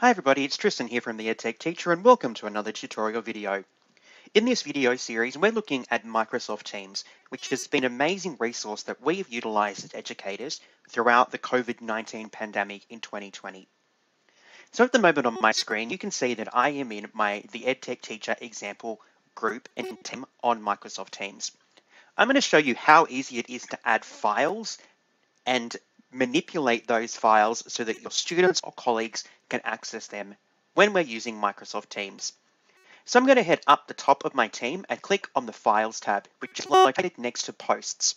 Hi everybody, it's Tristan here from the EdTech Teacher and welcome to another tutorial video. In this video series, we're looking at Microsoft Teams, which has been an amazing resource that we've utilized as educators throughout the COVID-19 pandemic in 2020. So at the moment on my screen, you can see that I am in my the EdTech Teacher example group and team on Microsoft Teams. I'm going to show you how easy it is to add files and manipulate those files so that your students or colleagues can access them when we're using Microsoft Teams. So I'm going to head up the top of my team and click on the Files tab, which is located next to Posts.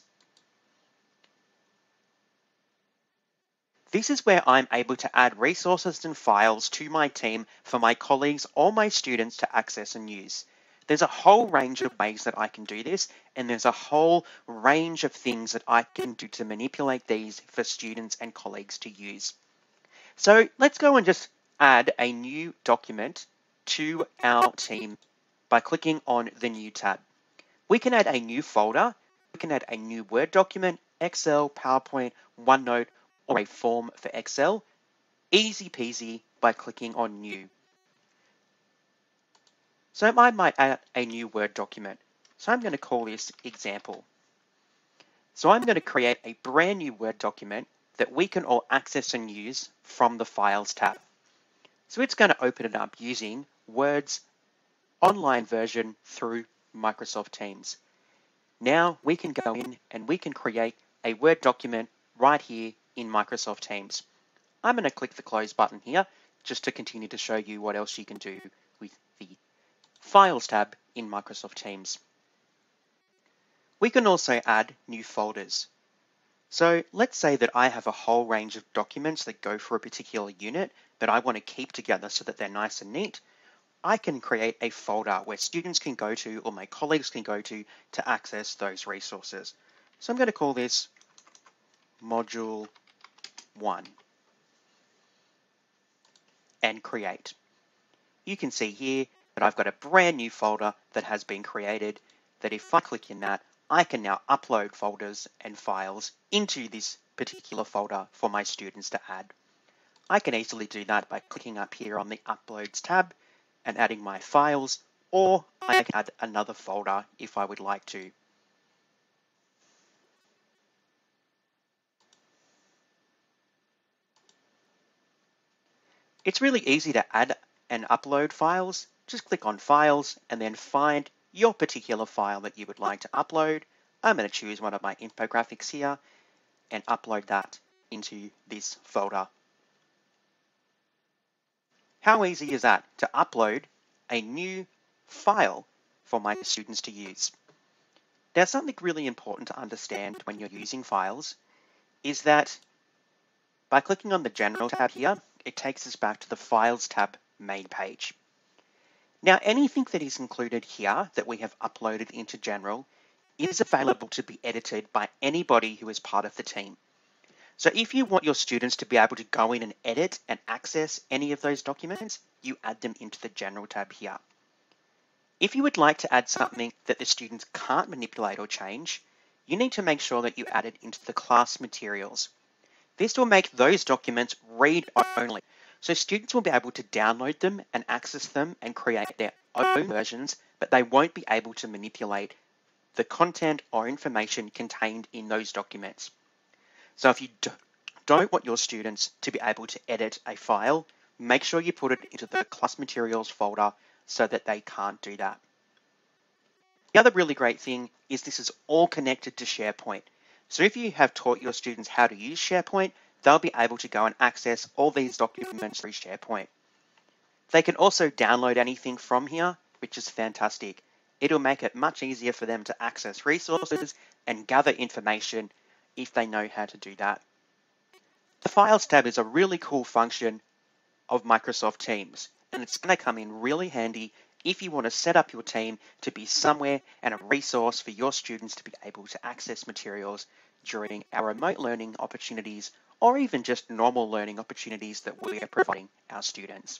This is where I'm able to add resources and files to my team for my colleagues or my students to access and use. There's a whole range of ways that I can do this, and there's a whole range of things that I can do to manipulate these for students and colleagues to use. So let's go and just add a new document to our team by clicking on the New tab. We can add a new folder, we can add a new Word document, Excel, PowerPoint, OneNote, or a form for Excel. Easy peasy by clicking on New. So I might add a new Word document. So I'm going to call this example. So I'm going to create a brand new Word document that we can all access and use from the Files tab. So it's going to open it up using Word's online version through Microsoft Teams. Now we can go in and we can create a Word document right here in Microsoft Teams. I'm going to click the close button here just to continue to show you what else you can do Files tab in Microsoft Teams. We can also add new folders. So let's say that I have a whole range of documents that go for a particular unit that I want to keep together so that they're nice and neat. I can create a folder where students can go to or my colleagues can go to to access those resources. So I'm going to call this Module 1 and create. You can see here but I've got a brand new folder that has been created that if I click in that, I can now upload folders and files into this particular folder for my students to add. I can easily do that by clicking up here on the Uploads tab and adding my files, or I can add another folder if I would like to. It's really easy to add and upload files just click on Files and then find your particular file that you would like to upload. I'm going to choose one of my infographics here and upload that into this folder. How easy is that to upload a new file for my students to use? Now something really important to understand when you're using files is that by clicking on the General tab here, it takes us back to the Files tab main page. Now, anything that is included here that we have uploaded into General is available to be edited by anybody who is part of the team. So if you want your students to be able to go in and edit and access any of those documents, you add them into the General tab here. If you would like to add something that the students can't manipulate or change, you need to make sure that you add it into the class materials. This will make those documents read only. So students will be able to download them and access them and create their own versions, but they won't be able to manipulate the content or information contained in those documents. So if you don't want your students to be able to edit a file, make sure you put it into the class materials folder so that they can't do that. The other really great thing is this is all connected to SharePoint. So if you have taught your students how to use SharePoint, they'll be able to go and access all these documents through SharePoint. They can also download anything from here, which is fantastic. It'll make it much easier for them to access resources and gather information if they know how to do that. The Files tab is a really cool function of Microsoft Teams, and it's going to come in really handy if you want to set up your team to be somewhere and a resource for your students to be able to access materials during our remote learning opportunities or even just normal learning opportunities that we are providing our students.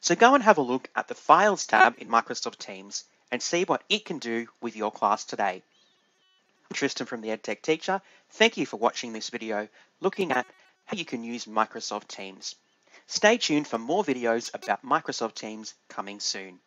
So go and have a look at the Files tab in Microsoft Teams and see what it can do with your class today. I'm Tristan from the EdTech Teacher. Thank you for watching this video looking at how you can use Microsoft Teams. Stay tuned for more videos about Microsoft Teams coming soon.